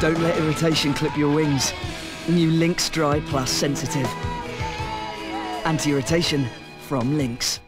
Don't let irritation clip your wings. New Lynx Dry Plus Sensitive. Anti-irritation from Lynx.